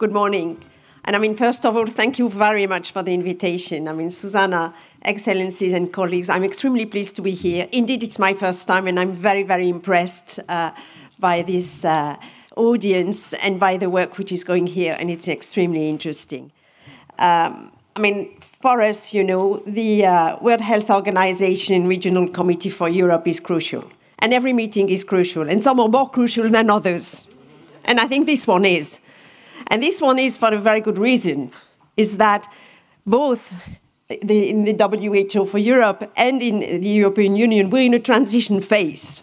good morning. And I mean, first of all, thank you very much for the invitation. I mean, Susanna, Excellencies and colleagues, I'm extremely pleased to be here. Indeed, it's my first time, and I'm very, very impressed uh, by this uh, audience and by the work which is going here, and it's extremely interesting. Um, I mean, for us, you know, the uh, World Health Organization Regional Committee for Europe is crucial, and every meeting is crucial, and some are more crucial than others. And I think this one is. And this one is for a very good reason, is that both the, in the WHO for Europe and in the European Union, we're in a transition phase.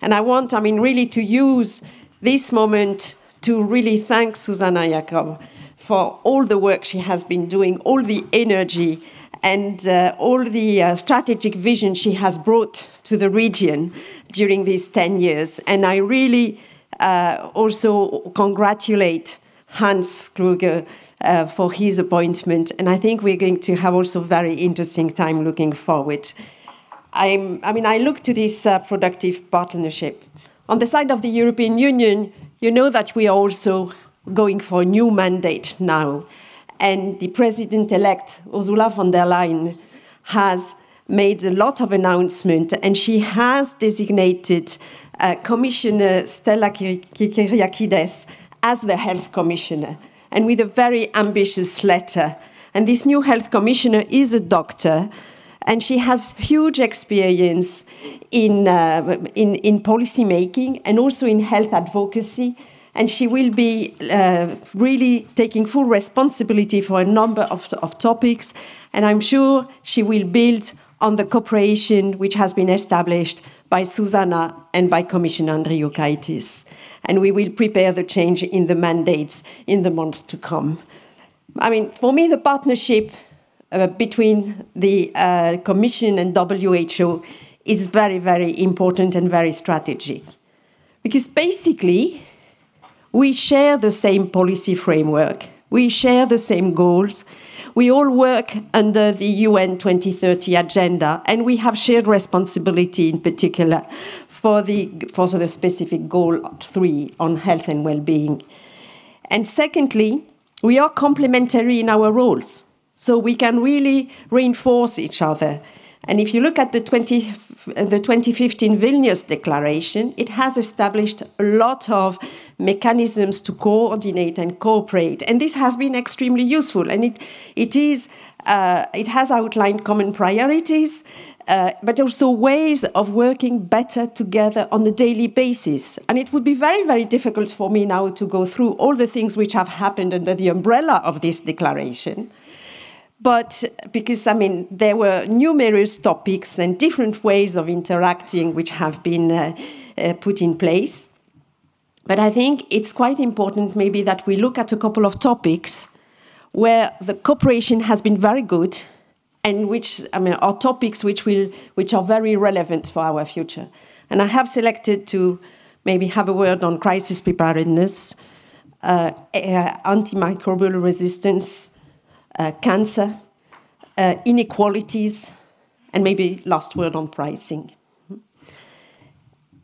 And I want, I mean, really to use this moment to really thank Susanna Jakab for all the work she has been doing, all the energy and uh, all the uh, strategic vision she has brought to the region during these 10 years. And I really uh, also congratulate Hans Kluge uh, for his appointment. And I think we're going to have also very interesting time looking forward. I'm, I mean, I look to this uh, productive partnership. On the side of the European Union, you know that we are also going for a new mandate now. And the president elect, Ursula von der Leyen, has made a lot of announcements, and she has designated uh, Commissioner Stella Kyriakides as the health commissioner and with a very ambitious letter. And this new health commissioner is a doctor, and she has huge experience in, uh, in, in policy making and also in health advocacy. And she will be uh, really taking full responsibility for a number of, of topics. And I'm sure she will build on the cooperation which has been established by Susanna and by Commissioner Andriukaitis and we will prepare the change in the mandates in the months to come. I mean, for me, the partnership uh, between the uh, Commission and WHO is very, very important and very strategic. Because basically, we share the same policy framework, we share the same goals, we all work under the UN 2030 agenda, and we have shared responsibility in particular for the, for the specific goal three on health and well being. And secondly, we are complementary in our roles. So we can really reinforce each other. And if you look at the, 20, the 2015 Vilnius Declaration, it has established a lot of mechanisms to coordinate and cooperate. And this has been extremely useful. And it, it, is, uh, it has outlined common priorities uh, but also ways of working better together on a daily basis. And it would be very, very difficult for me now to go through all the things which have happened under the umbrella of this declaration. But because, I mean, there were numerous topics and different ways of interacting which have been uh, uh, put in place. But I think it's quite important maybe that we look at a couple of topics where the cooperation has been very good and which I mean are topics which will which are very relevant for our future. And I have selected to maybe have a word on crisis preparedness, uh, antimicrobial resistance, cancer, uh, inequalities, and maybe last word on pricing.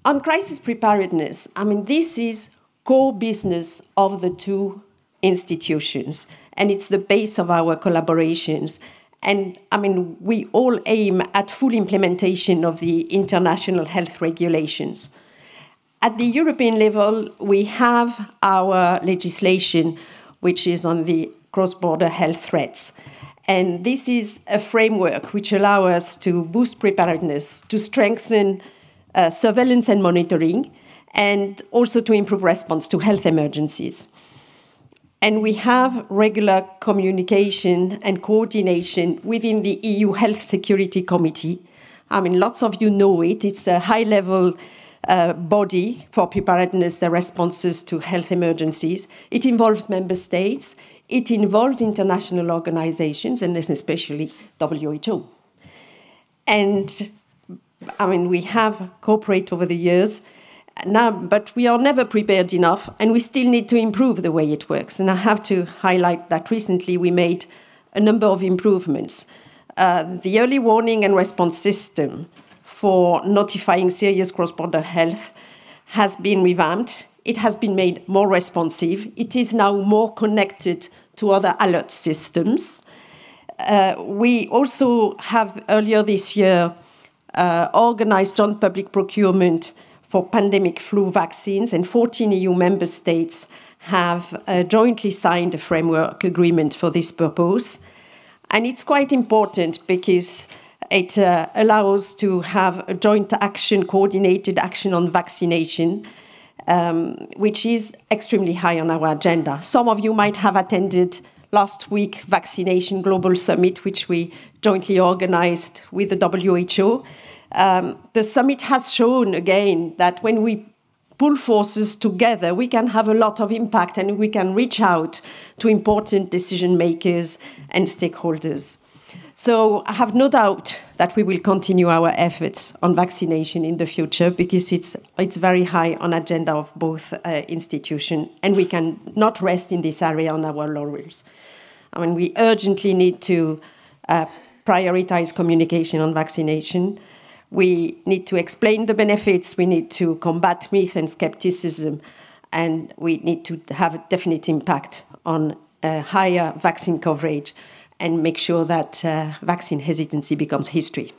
On crisis preparedness, I mean this is core business of the two institutions, and it's the base of our collaborations and I mean, we all aim at full implementation of the international health regulations. At the European level, we have our legislation, which is on the cross border health threats. And this is a framework which allows us to boost preparedness, to strengthen uh, surveillance and monitoring, and also to improve response to health emergencies. And we have regular communication and coordination within the EU Health Security Committee. I mean, lots of you know it. It's a high level uh, body for preparedness and responses to health emergencies. It involves member states, it involves international organizations, and especially WHO. And I mean, we have cooperated over the years now, but we are never prepared enough, and we still need to improve the way it works. And I have to highlight that recently we made a number of improvements. Uh, the early warning and response system for notifying serious cross border health has been revamped. It has been made more responsive. It is now more connected to other alert systems. Uh, we also have earlier this year uh, organized joint public procurement for pandemic flu vaccines, and 14 EU member states have uh, jointly signed a framework agreement for this purpose. And it's quite important because it uh, allows to have a joint action, coordinated action on vaccination, um, which is extremely high on our agenda. Some of you might have attended last week vaccination global summit, which we jointly organized with the WHO. Um, the summit has shown again that when we pull forces together, we can have a lot of impact and we can reach out to important decision makers and stakeholders. So I have no doubt that we will continue our efforts on vaccination in the future because it's, it's very high on agenda of both uh, institutions and we can not rest in this area on our laurels. I mean, we urgently need to uh, prioritize communication on vaccination. We need to explain the benefits, we need to combat myth and skepticism, and we need to have a definite impact on uh, higher vaccine coverage and make sure that uh, vaccine hesitancy becomes history.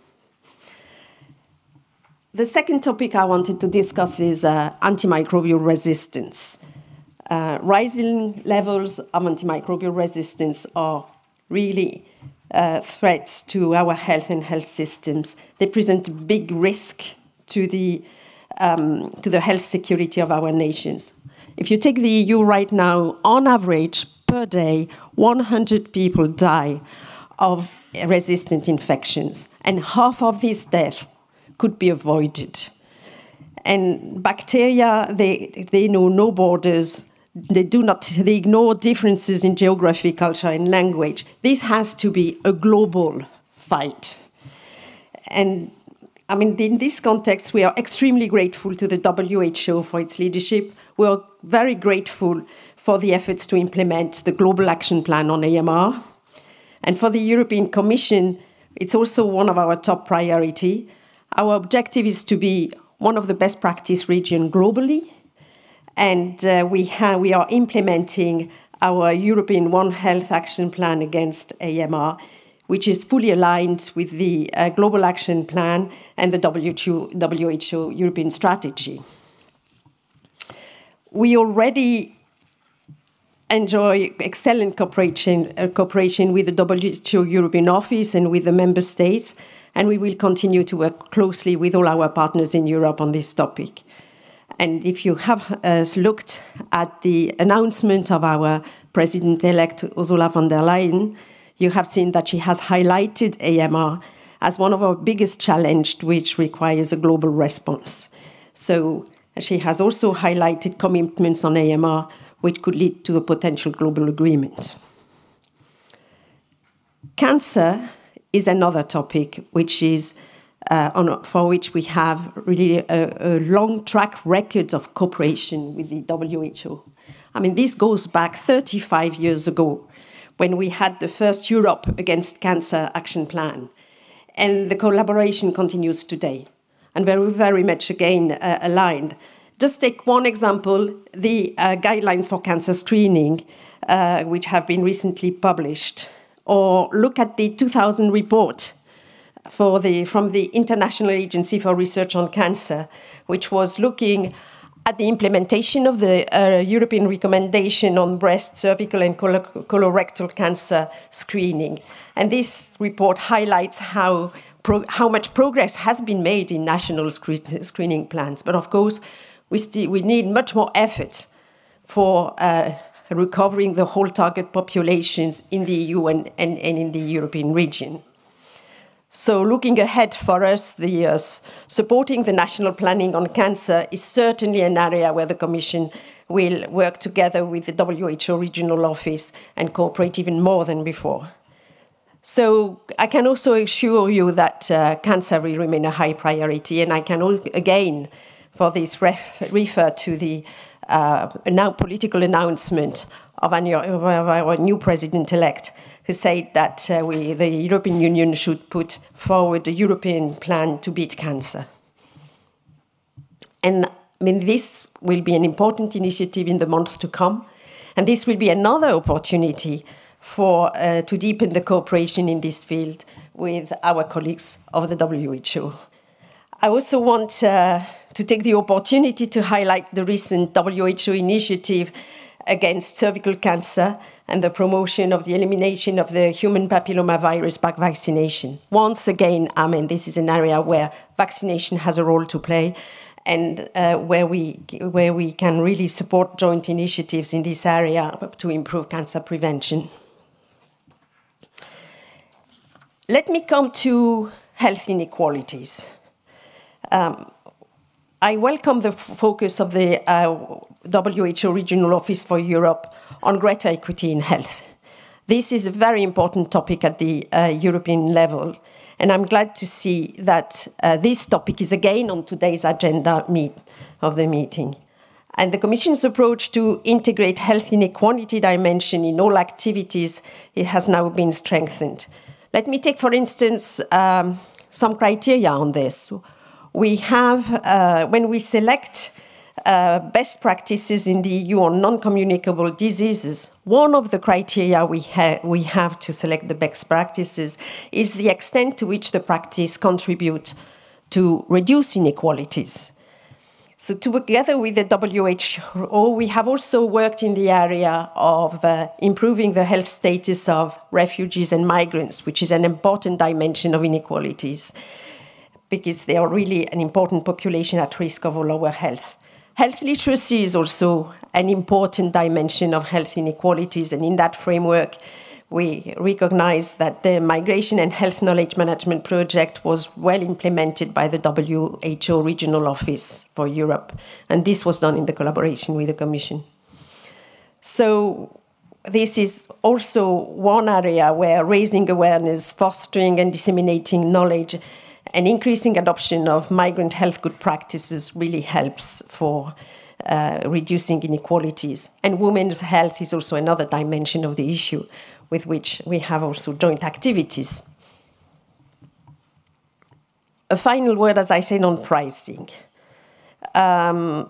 The second topic I wanted to discuss is uh, antimicrobial resistance. Uh, rising levels of antimicrobial resistance are really uh, threats to our health and health systems. They present a big risk to the, um, to the health security of our nations. If you take the EU right now, on average, per day, 100 people die of resistant infections, and half of these deaths could be avoided. And bacteria, they, they know no borders. They do not, they ignore differences in geography, culture, and language. This has to be a global fight. And I mean, in this context, we are extremely grateful to the WHO for its leadership. We are very grateful for the efforts to implement the Global Action Plan on AMR. And for the European Commission, it's also one of our top priority. Our objective is to be one of the best practice region globally, and uh, we, we are implementing our European One Health Action Plan against AMR, which is fully aligned with the uh, Global Action Plan and the WHO, WHO European Strategy. We already enjoy excellent cooperation, uh, cooperation with the WHO European Office and with the member states, and we will continue to work closely with all our partners in Europe on this topic. And if you have uh, looked at the announcement of our President elect Ursula von der Leyen, you have seen that she has highlighted AMR as one of our biggest challenges, which requires a global response. So she has also highlighted commitments on AMR which could lead to a potential global agreement. Cancer is another topic which is uh, on, for which we have really a, a, long track record of cooperation with the WHO. I mean, this goes back 35 years ago when we had the first Europe Against Cancer Action Plan. And the collaboration continues today and very, very much again uh, aligned just take one example the uh, guidelines for cancer screening, uh, which have been recently published, or look at the 2000 report for the, from the International Agency for Research on Cancer, which was looking at the implementation of the uh, European recommendation on breast, cervical, and colorectal cancer screening. And this report highlights how, how much progress has been made in national screening plans. But of course, we, we need much more effort for uh, recovering the whole target populations in the EU and, and, and in the European region. So, looking ahead for us, the, uh, supporting the national planning on cancer is certainly an area where the Commission will work together with the WHO regional office and cooperate even more than before. So, I can also assure you that uh, cancer will remain a high priority, and I can again for this ref, refer to the uh, now political announcement of our, of our new president-elect, who said that uh, we, the European Union should put forward a European plan to beat cancer. And I mean, this will be an important initiative in the months to come, and this will be another opportunity for uh, to deepen the cooperation in this field with our colleagues of the WHO. I also want uh, to take the opportunity to highlight the recent WHO initiative against cervical cancer and the promotion of the elimination of the human papillomavirus by vaccination. Once again, I mean, this is an area where vaccination has a role to play and uh, where, we, where we can really support joint initiatives in this area to improve cancer prevention. Let me come to health inequalities. Um, I welcome the focus of the uh, WHO Regional Office for Europe on greater equity in health. This is a very important topic at the uh, European level, and I'm glad to see that uh, this topic is again on today's agenda meet, of the meeting. And the Commission's approach to integrate health inequality dimension in all activities it has now been strengthened. Let me take, for instance, um, some criteria on this. We have, uh, when we select uh, best practices in the EU on non-communicable diseases, one of the criteria we, ha we have to select the best practices is the extent to which the practice contributes to reduce inequalities. So together with the WHO, we have also worked in the area of uh, improving the health status of refugees and migrants, which is an important dimension of inequalities because they are really an important population at risk of lower health. Health literacy is also an important dimension of health inequalities, and in that framework, we recognize that the Migration and Health Knowledge Management Project was well implemented by the WHO Regional Office for Europe, and this was done in the collaboration with the Commission. So, this is also one area where raising awareness, fostering and disseminating knowledge and increasing adoption of migrant health good practices really helps for uh, reducing inequalities. And women's health is also another dimension of the issue with which we have also joint activities. A final word, as I said, on pricing. Um,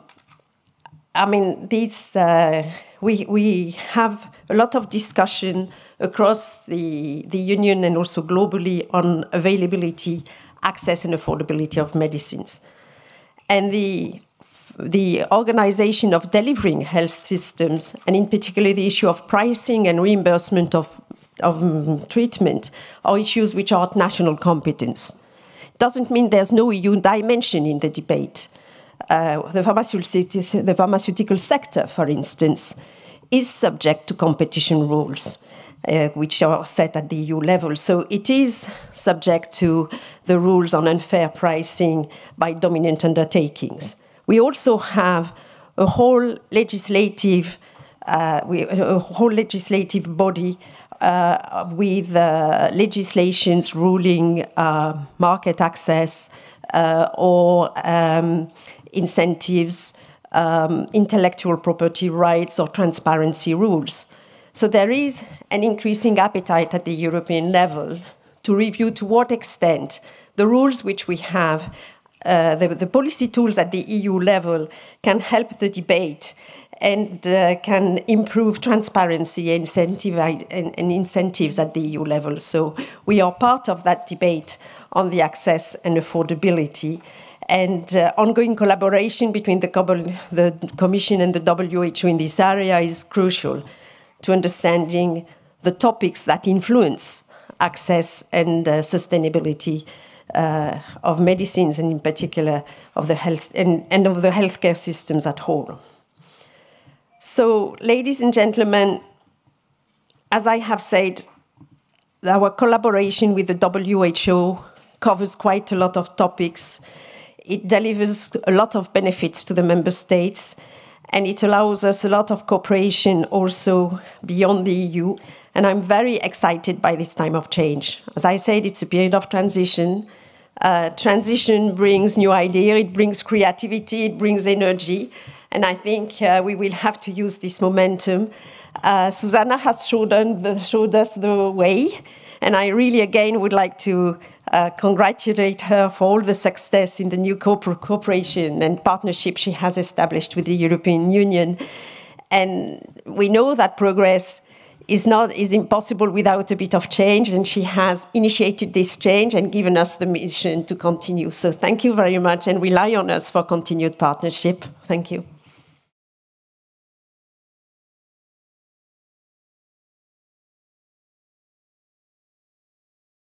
I mean, these, uh, we, we have a lot of discussion across the, the Union and also globally on availability access and affordability of medicines. And the, the organization of delivering health systems, and in particular the issue of pricing and reimbursement of, of um, treatment, are issues which are at national competence. Doesn't mean there's no EU dimension in the debate. Uh, the, pharmaceutical, the pharmaceutical sector, for instance, is subject to competition rules uh, which are set at the EU level. So it is subject to the rules on unfair pricing by dominant undertakings. We also have a whole legislative, uh, a whole legislative body uh, with uh, legislations ruling uh, market access uh, or um, incentives, um, intellectual property rights, or transparency rules. So there is an increasing appetite at the European level to review to what extent the rules which we have, uh, the, the, policy tools at the EU level, can help the debate and uh, can improve transparency and, and, and, incentives at the EU level. So we are part of that debate on the access and affordability. And uh, ongoing collaboration between the, the Commission and the WHO in this area is crucial to understanding the topics that influence access and uh, sustainability uh, of medicines and in particular of the health and, and of the healthcare systems at whole. So, ladies and gentlemen, as I have said, our collaboration with the WHO covers quite a lot of topics. It delivers a lot of benefits to the member states and it allows us a lot of cooperation also beyond the EU. And I'm very excited by this time of change. As I said, it's a period of transition. Uh, transition brings new ideas, it brings creativity, it brings energy. And I think uh, we will have to use this momentum. Uh, Susanna has showed, the, showed us the way. And I really, again, would like to uh, congratulate her for all the success in the new cooperation and partnership she has established with the European Union. And we know that progress is not is impossible without a bit of change and she has initiated this change and given us the mission to continue. So thank you very much and rely on us for continued partnership. Thank you